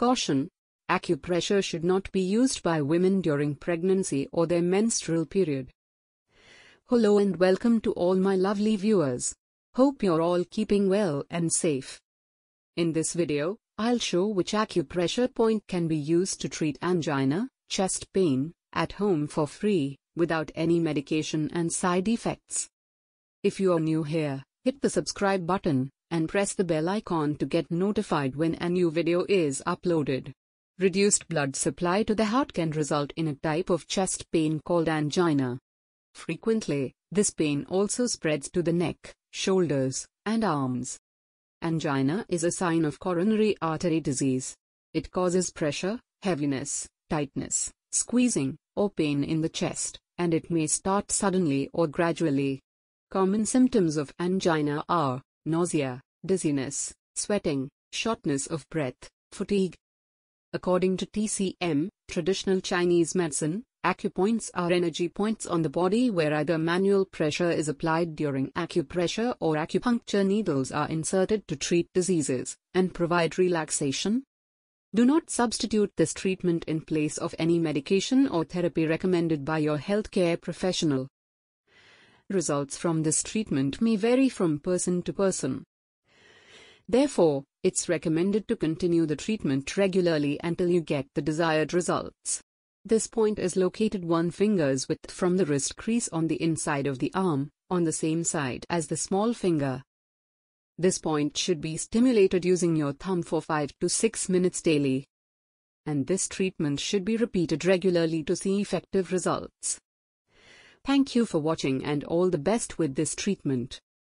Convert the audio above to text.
Caution Acupressure should not be used by women during pregnancy or their menstrual period. Hello and welcome to all my lovely viewers. Hope you're all keeping well and safe. In this video, I'll show which acupressure point can be used to treat angina, chest pain, at home for free, without any medication and side effects. If you are new here, hit the subscribe button and press the bell icon to get notified when a new video is uploaded. Reduced blood supply to the heart can result in a type of chest pain called angina. Frequently, this pain also spreads to the neck, shoulders, and arms. Angina is a sign of coronary artery disease. It causes pressure, heaviness, tightness, squeezing, or pain in the chest, and it may start suddenly or gradually. Common symptoms of angina are nausea, dizziness, sweating, shortness of breath, fatigue. According to TCM, traditional Chinese medicine, acupoints are energy points on the body where either manual pressure is applied during acupressure or acupuncture needles are inserted to treat diseases and provide relaxation. Do not substitute this treatment in place of any medication or therapy recommended by your healthcare professional. Results from this treatment may vary from person to person. Therefore, it's recommended to continue the treatment regularly until you get the desired results. This point is located one finger's width from the wrist crease on the inside of the arm, on the same side as the small finger. This point should be stimulated using your thumb for 5 to 6 minutes daily. And this treatment should be repeated regularly to see effective results. Thank you for watching and all the best with this treatment.